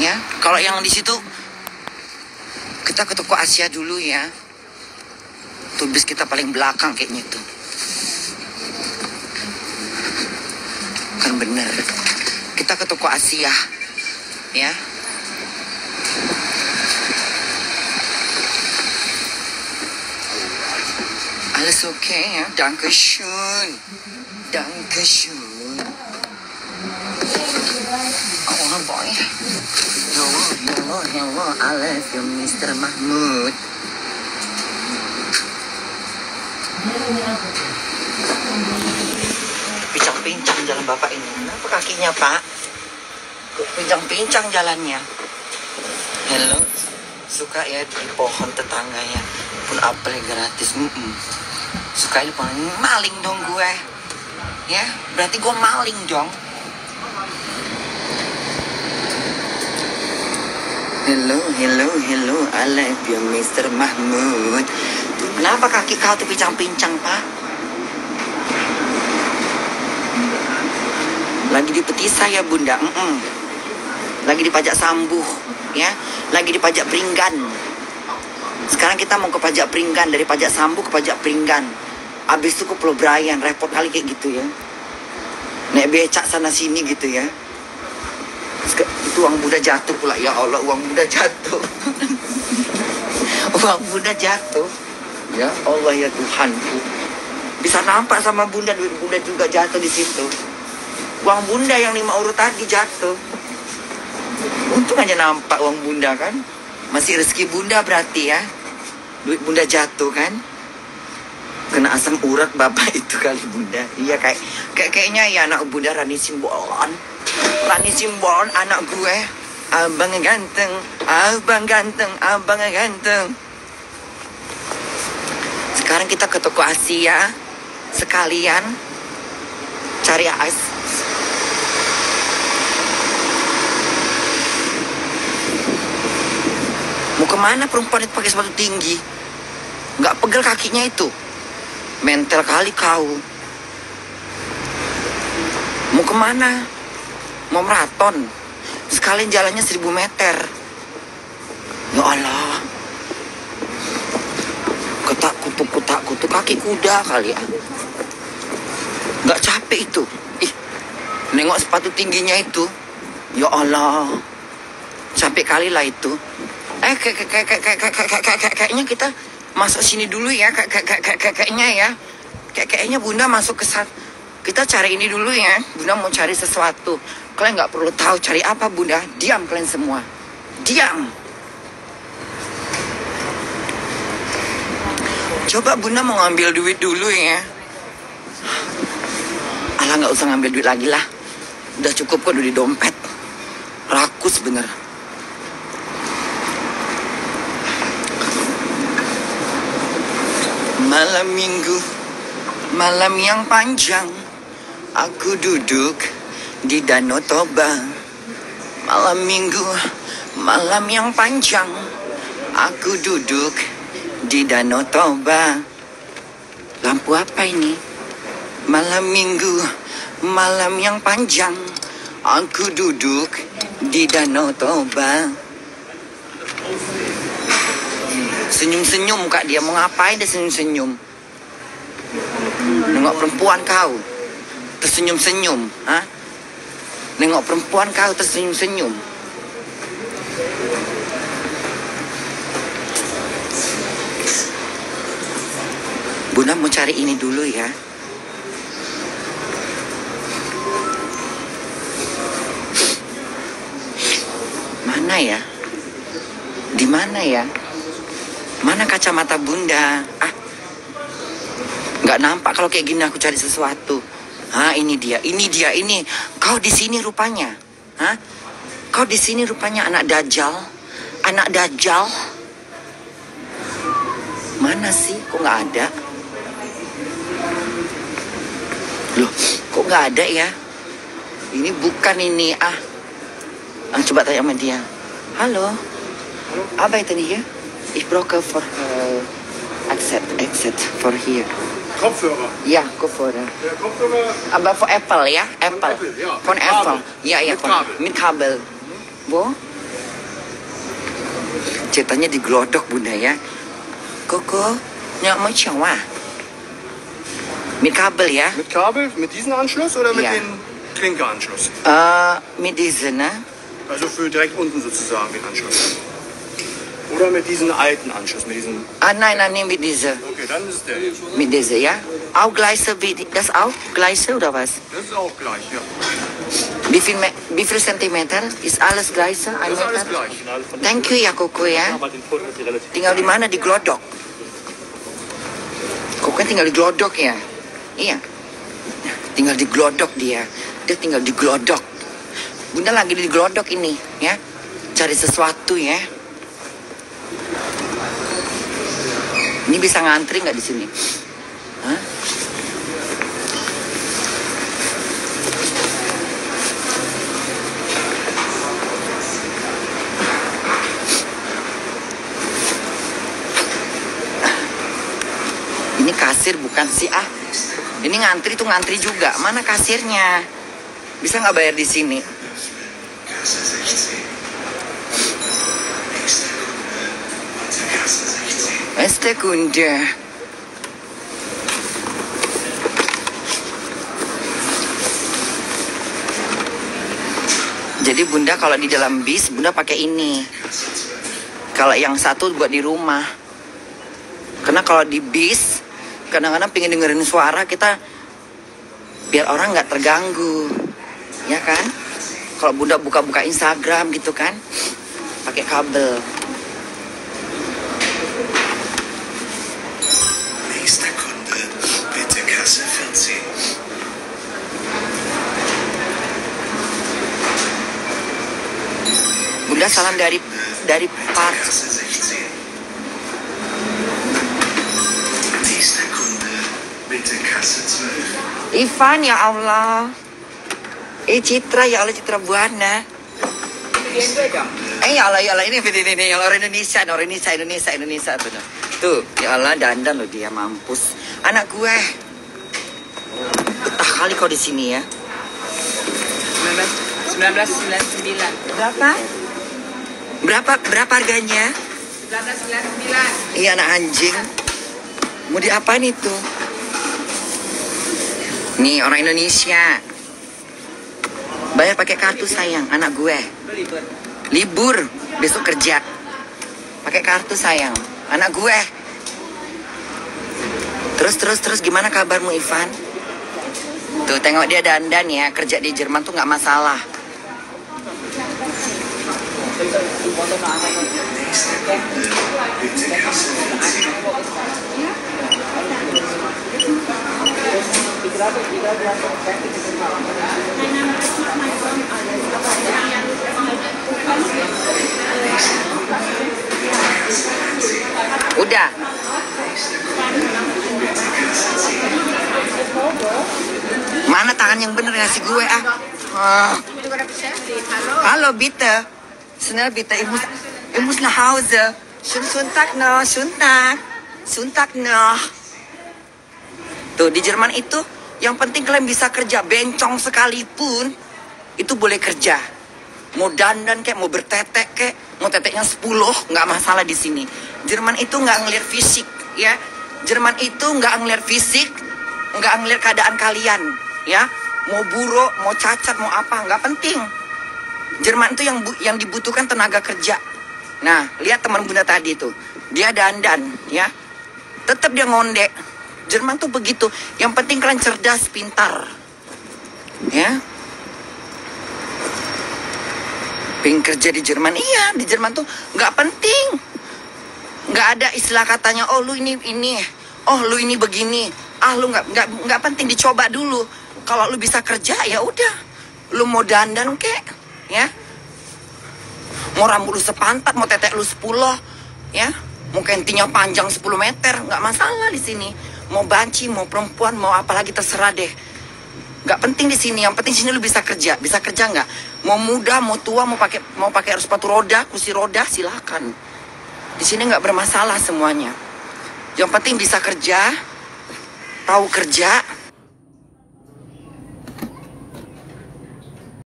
Ya, kalau yang di situ kita ke toko Asia dulu ya. Tuh bis kita paling belakang kayaknya itu. Kan bener. Kita ke toko Asia. Ya. Alles okay ya. Dankeschön. Dankeschön. Boy. Hello, hello, hello. I love you, Mr. Mahmud. Pincang-pincang jalan bapak ini. Kenapa kakinya pak? Pincang-pincang jalannya. Hello. Suka ya di pohon tetangganya. Pun apel gratis. Mm-mm. Suka di pohon. Maling dong gue. Ya, berarti gue maling dong. Hello, hello, hello, I love you, Mr. Mahmud. Kenapa kaki kau tuh pincang-pincang, Pak? Lagi di petisah ya, Bunda? Mm-mm. Lagi di pajak sambuh, ya? Lagi di pajak peringgan. Sekarang kita mau ke pajak peringgan, dari pajak sambuh ke pajak peringgan. Abis itu ke Pulau Brian, repot kali kayak gitu ya. Naik becak sana sini gitu ya. Sek- Itu uang Buddha jatuh pula. Ya Allah, uang Buddha jatuh. uang Buddha jatuh. Ya Allah ya Tuhanku. Bisa nampak sama Bunda, duit Bunda juga jatuh di situ. Uang Bunda yang lima urut tadi jatuh. Untung aja nampak uang Bunda kan. Masih rezeki Bunda berarti ya. Duit Bunda jatuh kan. Kena asam urat bapak itu kali Bunda. Iya kayak, kayak kayaknya ya anak Bunda Rani Simbolon. Rani Simbolon anak gue. Abang ganteng, abang ganteng, abang ganteng. Sekarang kita ke toko Asia sekalian cari es. Mau ke mana perempuan itu pakai sepatu tinggi? Nggak pegel kakinya itu. Mental kali kau. Mau ke mana? Mau maraton. Sekalian jalannya 1000 meter. Ya Allah. Ketak kutuk ketak kutuk kaki kuda kali ya. Nggak capek itu. Ih, nengok sepatu tingginya itu. Ya Allah. Capek kali lah itu. Eh, kayak kayak kayak kayak kayak kayak kayak kayak kayaknya kita masuk sini dulu ya. Kayak kayak kayak kayaknya ya. Kayak kayaknya Bunda masuk ke sana. Kita cari ini dulu ya. Bunda mau cari sesuatu. Kalian nggak perlu tahu cari apa Bunda. Diam kalian semua. Diam. Coba Bunda mau ngambil duit dulu ya. Alah nggak usah ngambil duit lagi lah. Udah cukup kok di dompet. Rakus bener. Malam minggu, malam yang panjang, aku duduk di Danau Toba. Malam minggu, malam yang panjang, aku duduk di Danau Toba. Lampu apa ini? Malam minggu, malam yang panjang, aku duduk di Danau Toba. Senyum-senyum kak dia mau ngapain dia senyum-senyum? Nengok perempuan kau tersenyum-senyum, ha? Nengok perempuan kau tersenyum-senyum. Bunda mau cari ini dulu ya. Mana ya? Di mana ya? Mana kacamata bunda? Ah, nggak nampak kalau kayak gini aku cari sesuatu. Ah, ini dia, ini dia, ini. Kau di sini rupanya. Hah? Kau di sini rupanya anak dajal, anak dajal. Mana sih? Kok nggak ada? Loh, kok nggak ada ya? Ini bukan ini ah. Ah, coba tanya sama dia. Halo, apa itu hier? Ich brauche for uh, exit, exit for here. Kopfhörer. Ja, Kopfhörer. Der Kopfhörer Aber für Apple, ja? Apple. Apple, ja. Von Mit Apple. Kabel. Ja, ja, Mit von, Kabel. mit Kabel. Wo? ceritanya diglodok bunda ya koko nyak macam wah mit kabel ya Mit Kabel, mit diesem Anschluss oder mit Ja. dem Klinkeranschluss? Eh, mit diesen ne? Also für direkt unten sozusagen den Anschluss. Oder mit diesem alten Anschluss, mit diesem. ah nein nein nee, mit diese Okay, dann ist der mit diese ja? Auch gleiche wie die- das auch gleiche oder was? Das ist auch gleich, ja. wie viel Me- wie viel Zentimeter? Ist alles gleiche? Ein Das ist alles Meter? gleich. thank you ya koko ya tinggal di mana di glodok koko kan tinggal di glodok ya iya tinggal di glodok dia dia tinggal di glodok bunda lagi di glodok ini ya cari sesuatu ya ini bisa ngantri nggak di sini Hah? Ini kasir bukan sih ah. Ini ngantri tuh ngantri juga. Mana kasirnya? Bisa nggak bayar di sini? Este kunde. Jadi bunda kalau di dalam bis bunda pakai ini. Kalau yang satu buat di rumah. Karena kalau di bis kadang-kadang pengen dengerin suara kita biar orang nggak terganggu, ya kan? Kalau bunda buka-buka Instagram gitu kan, pakai kabel. Salam dari dari Pak Kasse 16. Nächster Kunde, bitte Kasse 12. Ivan ya Allah. Eh Citra ya Allah Citra Buana. Eh ya Allah ya Allah ini ini ini, ini orang Indonesia, orang Indonesia Indonesia Indonesia tuh. Tuh ya Allah dandan loh dia mampus. Anak gue. Betah kali kau di sini ya. 1999 Berapa? Berapa berapa harganya? 1999 Iya anak anjing. Mau diapain itu? Nih orang Indonesia. Bayar pakai kartu sayang, anak gue. Libur, besok kerja. Pakai kartu sayang, anak gue. Terus terus terus gimana kabarmu Ivan? Tuh tengok dia dandan ya, kerja di Jerman tuh nggak masalah. Bitte Kasse 14. Udah. Mana tangan yang bener ngasih gue ah? Ah. Hallo bitte. Schnell bitte. Ich muss, ich muss nach Hause. Schönen. Sonntag. Sonntag noch. Tuh di Jerman itu yang penting kalian bisa kerja bencong sekalipun itu boleh kerja. Mau dandan kayak mau bertetek kayak mau teteknya 10 nggak masalah di sini. Jerman itu nggak ngeliat fisik ya. Jerman itu nggak ngeliat fisik, nggak ngeliat keadaan kalian ya. Mau buruk, mau cacat, mau apa nggak penting. Jerman itu yang bu- yang dibutuhkan tenaga kerja. Nah, lihat teman bunda tadi tuh. Dia dandan, ya. Tetap dia ngondek. Jerman tuh begitu. Yang penting kalian cerdas, pintar. Ya. Pengen kerja di Jerman, iya di Jerman tuh nggak penting. Nggak ada istilah katanya, oh lu ini ini, oh lu ini begini, ah lu nggak nggak nggak penting dicoba dulu. Kalau lu bisa kerja ya udah, lu mau dandan kek, ya mau rambut lu sepantat, mau tetek lu 10, ya. Mau kentinya panjang 10 meter, nggak masalah di sini. Mau banci, mau perempuan, mau apalagi terserah deh. Nggak penting di sini, yang penting sini lu bisa kerja. Bisa kerja nggak? Mau muda, mau tua, mau pakai mau pakai sepatu roda, kursi roda, silakan. Di sini nggak bermasalah semuanya. Yang penting bisa kerja, tahu kerja,